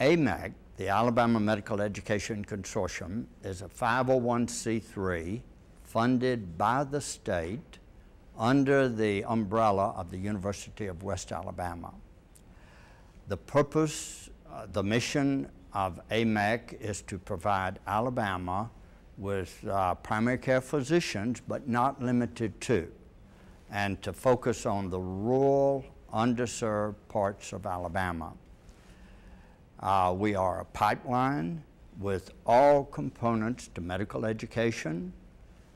AMEC, the Alabama Medical Education Consortium, is a 501c3 funded by the state under the umbrella of the University of West Alabama. The purpose, uh, the mission of AMEC is to provide Alabama with uh, primary care physicians, but not limited to, and to focus on the rural, underserved parts of Alabama. Uh, we are a pipeline with all components to medical education.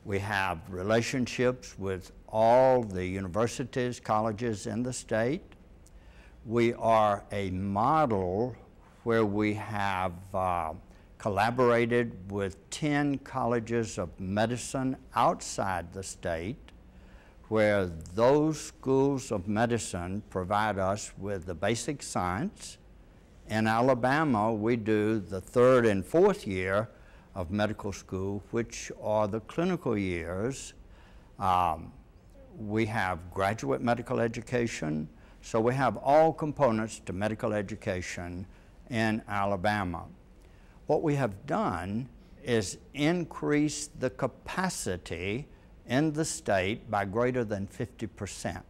We have relationships with all the universities, colleges in the state. We are a model where we have uh, collaborated with 10 colleges of medicine outside the state where those schools of medicine provide us with the basic science. In Alabama, we do the third and fourth year of medical school, which are the clinical years. Um, we have graduate medical education, so we have all components to medical education in Alabama. What we have done is increase the capacity in the state by greater than 50%.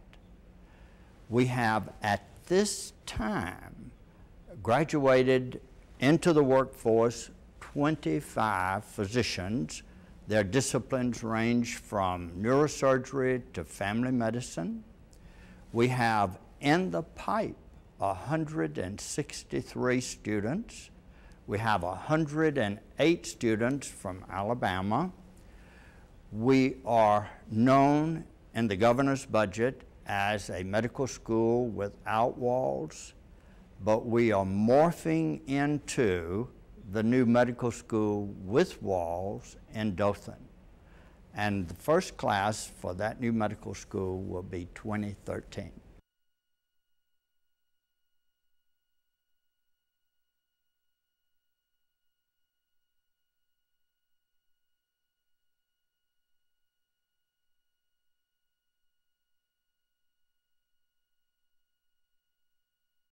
We have at this time graduated into the workforce 25 physicians. Their disciplines range from neurosurgery to family medicine. We have in the pipe 163 students. We have 108 students from Alabama. We are known in the governor's budget as a medical school without walls, but we are morphing into the new medical school with walls in Dothan. And the first class for that new medical school will be 2013.